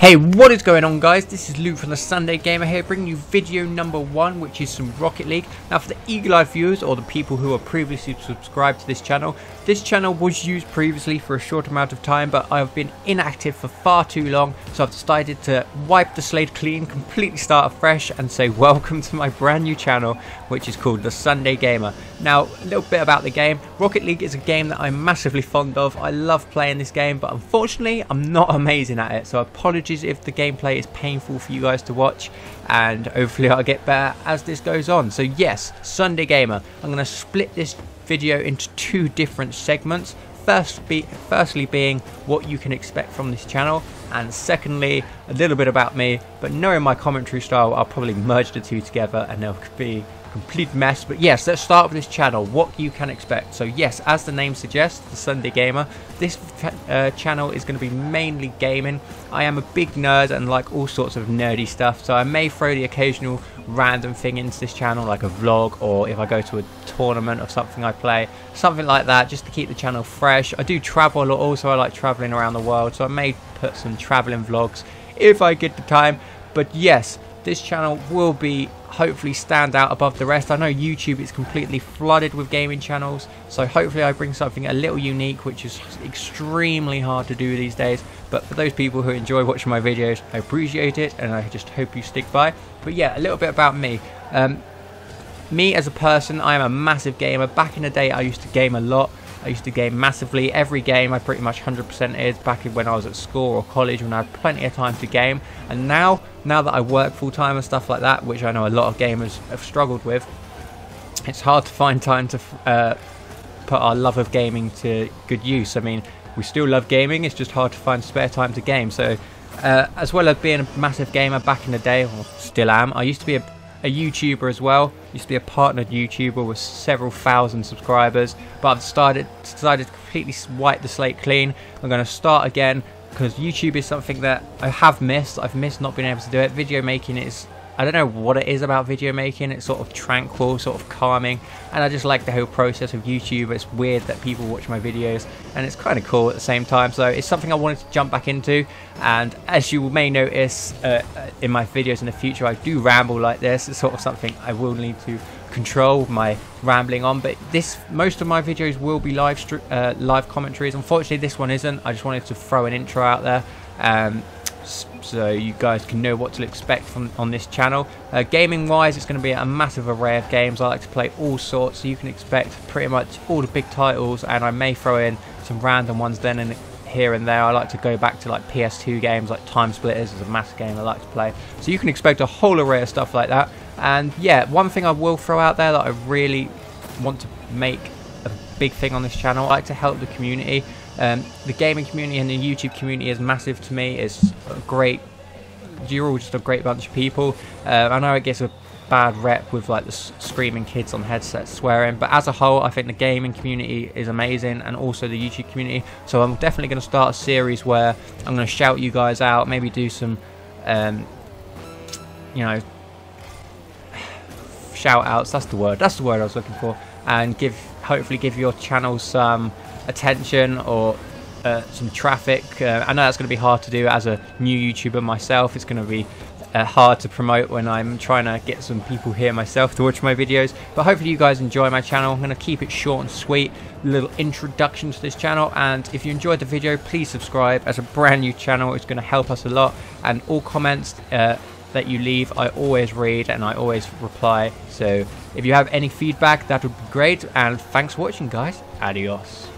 Hey, what is going on guys? This is Luke from the Sunday Gamer here bringing you video number one which is some Rocket League. Now for the eagle eye viewers or the people who are previously subscribed to this channel, this channel was used previously for a short amount of time but I've been inactive for far too long so I've decided to wipe the slate clean, completely start afresh and say welcome to my brand new channel which is called the Sunday Gamer. Now a little bit about the game, Rocket League is a game that I'm massively fond of, I love playing this game but unfortunately I'm not amazing at it so apologies apologies if the gameplay is painful for you guys to watch and hopefully I'll get better as this goes on. So yes, Sunday Gamer, I'm going to split this video into two different segments. First be, firstly being what you can expect from this channel and secondly a little bit about me but knowing my commentary style I'll probably merge the two together and could be complete mess. But yes, let's start with this channel, what you can expect. So yes, as the name suggests, the Sunday Gamer, this uh, channel is going to be mainly gaming. I am a big nerd and like all sorts of nerdy stuff, so I may throw the occasional random thing into this channel, like a vlog, or if I go to a tournament or something I play, something like that, just to keep the channel fresh. I do travel a lot also, I like traveling around the world, so I may put some traveling vlogs if I get the time. But yes, this channel will be hopefully stand out above the rest. I know YouTube is completely flooded with gaming channels, so hopefully I bring something a little unique, which is extremely hard to do these days. But for those people who enjoy watching my videos, I appreciate it, and I just hope you stick by. But yeah, a little bit about me. Um, me as a person, I am a massive gamer. Back in the day, I used to game a lot. I used to game massively. Every game I pretty much 100% is back when I was at school or college when I had plenty of time to game. And now, now that I work full time and stuff like that, which I know a lot of gamers have struggled with, it's hard to find time to uh, put our love of gaming to good use. I mean, we still love gaming, it's just hard to find spare time to game. So, uh, as well as being a massive gamer back in the day, or still am, I used to be a a YouTuber as well. Used to be a partnered YouTuber with several thousand subscribers, but I've started decided to completely wipe the slate clean. I'm going to start again because YouTube is something that I have missed. I've missed not being able to do it. Video making is I don't know what it is about video making. It's sort of tranquil, sort of calming, and I just like the whole process of YouTube. It's weird that people watch my videos, and it's kind of cool at the same time. So it's something I wanted to jump back into. And as you may notice uh, in my videos in the future, I do ramble like this. It's sort of something I will need to control my rambling on. But this, most of my videos will be live uh, live commentaries. Unfortunately, this one isn't. I just wanted to throw an intro out there. Um, so you guys can know what to expect from on this channel. Uh, gaming wise, it's going to be a massive array of games. I like to play all sorts, so you can expect pretty much all the big titles, and I may throw in some random ones then and here and there. I like to go back to like PS2 games, like Time Splitters is a massive game I like to play. So you can expect a whole array of stuff like that. And yeah, one thing I will throw out there that I really want to make a big thing on this channel. I like to help the community. Um, the gaming community and the YouTube community is massive to me. It's a great. You're all just a great bunch of people. Uh, I know it gets a bad rep with like the screaming kids on headsets swearing, but as a whole, I think the gaming community is amazing, and also the YouTube community. So I'm definitely going to start a series where I'm going to shout you guys out, maybe do some, um, you know, shout outs. That's the word. That's the word I was looking for, and give hopefully give your channel some attention or uh, some traffic. Uh, I know that's going to be hard to do as a new YouTuber myself. It's going to be uh, hard to promote when I'm trying to get some people here myself to watch my videos. But hopefully you guys enjoy my channel. I'm going to keep it short and sweet. Little introduction to this channel. And if you enjoyed the video, please subscribe. As a brand new channel, it's going to help us a lot. And all comments uh, that you leave, I always read and I always reply. So if you have any feedback, that would be great. And thanks for watching, guys. Adios.